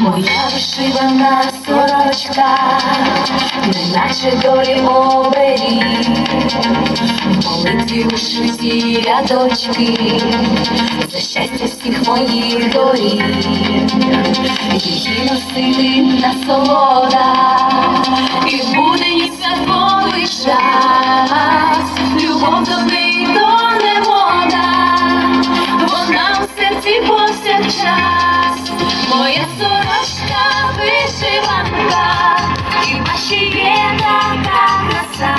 Моя вишивана сорочка, неначе долі оберіг, молитві у швидкі рядочки, за щастя всіх моїх доріг, її носити насолода, і буде їй святковий час, хіба ще є така краса,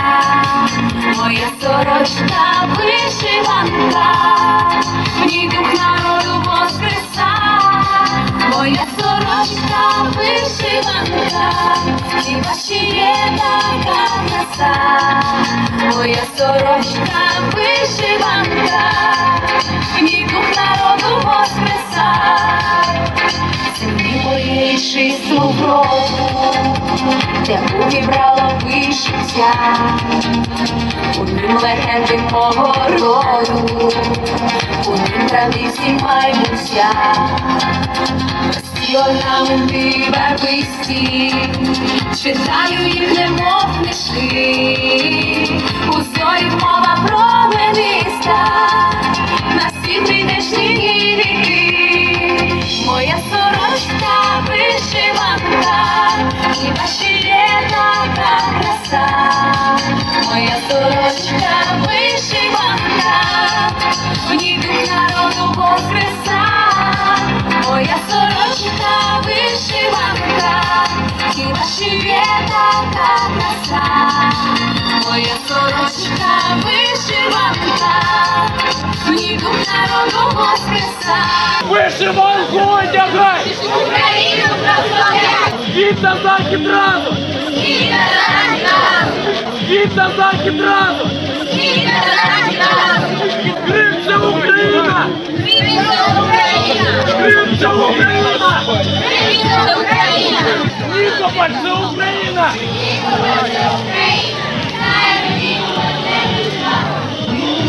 моя сорочка вишиванка, в ній дух народу воскреса, моя сорочка вишиванка, хіба ще є така краса, моя сорочка вишиванка, в ній дух народу воскреса, землі моєї чисту крову, яку вібрала вишиття, у ним легенди мого роду, у ним традиції майбуття, Прості орнаменти барвисті, читаю їх немов книжки, у зорі мова промениста, є така краса, моя сорочка вишиванка, в народу воскреса. Вишиванку одягай! Україну прославляй! Світ на захід разом! Світ разом разом! Світ на захід разом! Світ разом разом! Крим це Україна! Світ це Україна! Крим це Україна! Світ це Україна! Нікополь це Україна!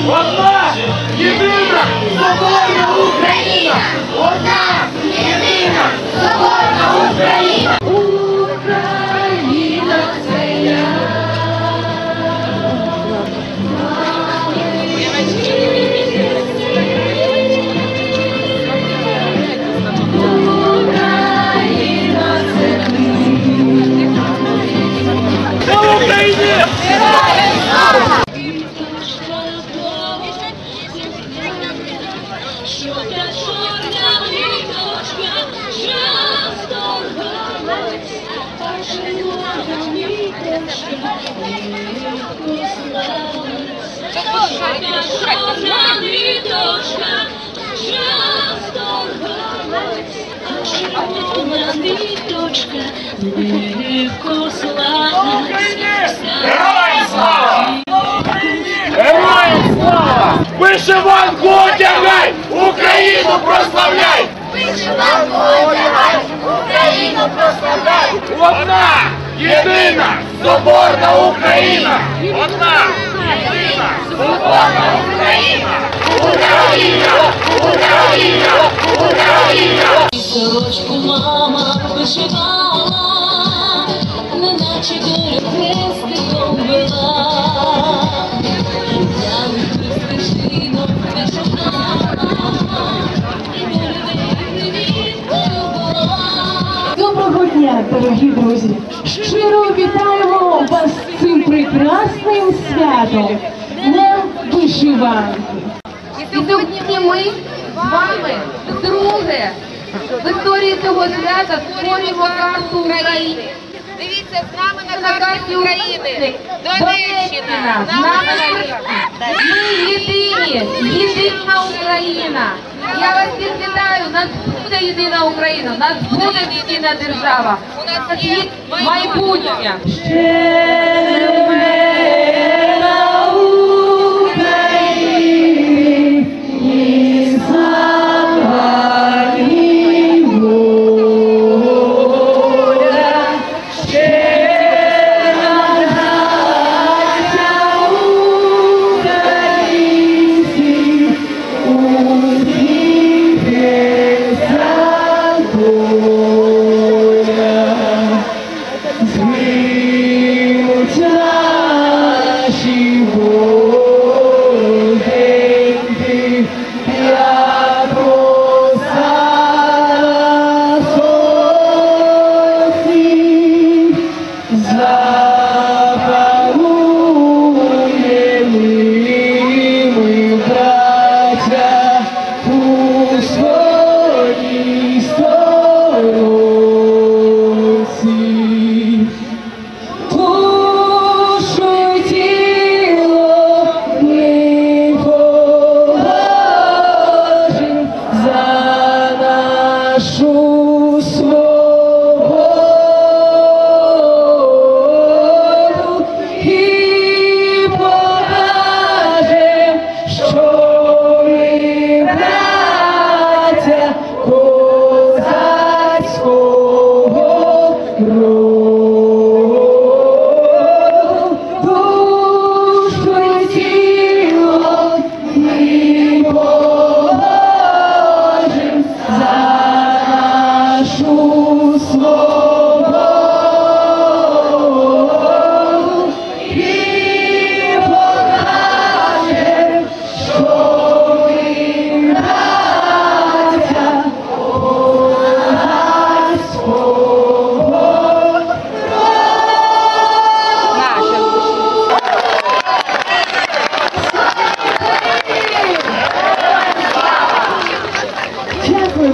Одна єдина соборна Україна! Одна єдина соборна! Україна Україні! Ниточка ниточка ниточка Героям слава! Героям слава! Вишиванку одягай! Україну прославляй! Вишиванку одягай, Україну прославляй! Одна єдина соборна Україна! Одна єдина соборна Україна! Україна! Україна! Прекрасним святом Днем вишиванки. І сьогодні ми з вами вдруге в історії цього свята створюємо карту України. Дивіться, з нами на На карті України. Донеччина. нами ми єдині, єдина Україна. Я вас всіх вітаю, у нас буде єдина Україна, у нас буде єдина держава. У нас є майбутнє.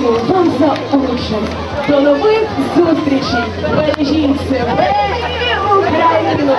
Дякую вам за участь. До нових зустрічей. Бережіть себе і Україну.